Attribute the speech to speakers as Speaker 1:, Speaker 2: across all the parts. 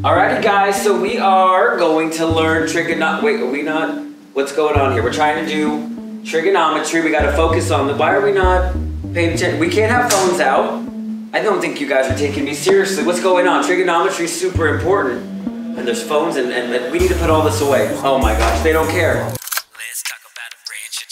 Speaker 1: Alrighty guys, so we are going to learn trigonometry. Wait, are we not? What's going on here? We're trying to do trigonometry. We gotta focus on the, why are we not paying attention? We can't have phones out. I don't think you guys are taking me seriously. What's going on? Trigonometry is super important. And there's phones and, and, and we need to put all this away. Oh my gosh, they don't care.
Speaker 2: Let's talk about a branch of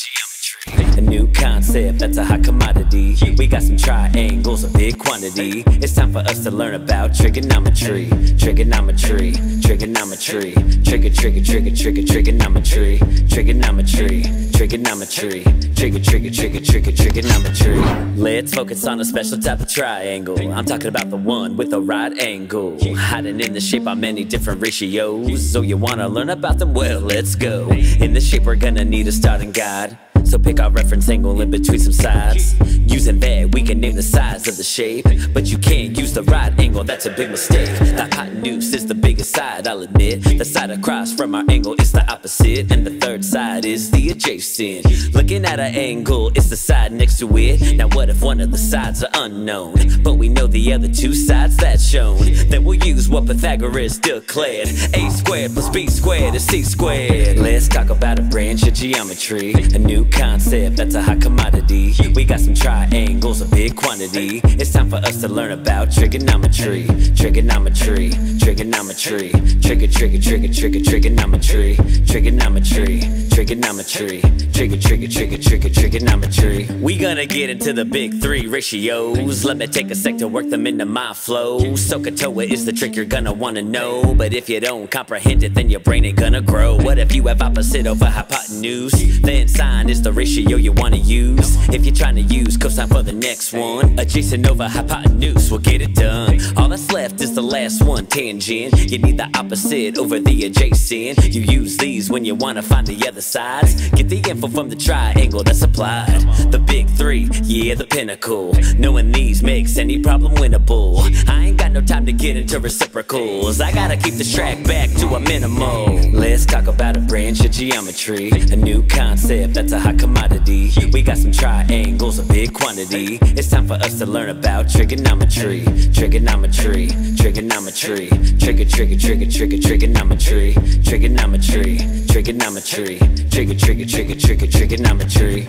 Speaker 2: geometry. A new concept that's a hot commodity. We got some triangles, a big quantity. It's time for us to learn about trigonometry. Trigonometry, trigonometry. Trigger, trigger, trigger, trigger, trigonometry. Trigonometry, trigonometry. Trigger, trigger, trigger, trigger, trigonometry. Let's focus on a special type of triangle. I'm talking about the one with the right angle. Hiding in the shape on many different ratios. So you wanna learn about them? Well, let's go. In this shape, we're gonna need a starting guide. So pick our reference angle in between some sides. Using that, we can name the size of the shape. But you can't use the right angle, that's a big mistake. The hypotenuse is the biggest side, I'll admit. The side across from our angle is the opposite. And the third side is the adjacent. Looking at an angle, it's the side next to it. Now, what if one of the sides are unknown? But we know the other two sides that's shown. Then we'll use what Pythagoras declared A squared plus B squared is C squared. Let's talk about a branch of geometry. A new concept that's a hot commodity. We got some triangles, a big quantity. It's time for us to learn about trigonometry. Trigonometry, trigonometry. Trigger, trigger, trigger, trigger, trigonometry. Trigonometry, trigonometry. Trigger, trigger, trigger, trigger, trigonometry. We gonna get into the big three ratios. Let me take a sec to work them into my flow. SOHCAHTOA is the trick you're gonna wanna know. But if you don't comprehend it, then your brain ain't gonna grow. What if you have opposite over hypotenuse? Then sine is the ratio you wanna use. If you're trying to use cosine for the next one, adjacent over hypotenuse will get it done. All that's left is the last one, tangent. You need the opposite over the adjacent. You use these when you wanna find the other sides. Get the info from the triangle that's applied. The big three, yeah, the pinnacle. Knowing these makes any problem winnable. I ain't got no time to get into reciprocals. I gotta keep this track back to a minimal. Let's talk about a branch of geometry. A new concept that's a hot commodity. We got some triangles, a big quantity. It's time for us to learn about trigonometry. Trigonometry, trigonometry. Trigger, trigger, trigger, trigger, trigonometry. Trigonometry, trigonometry. Trigger, trigger, trigger, trigger, trigonometry.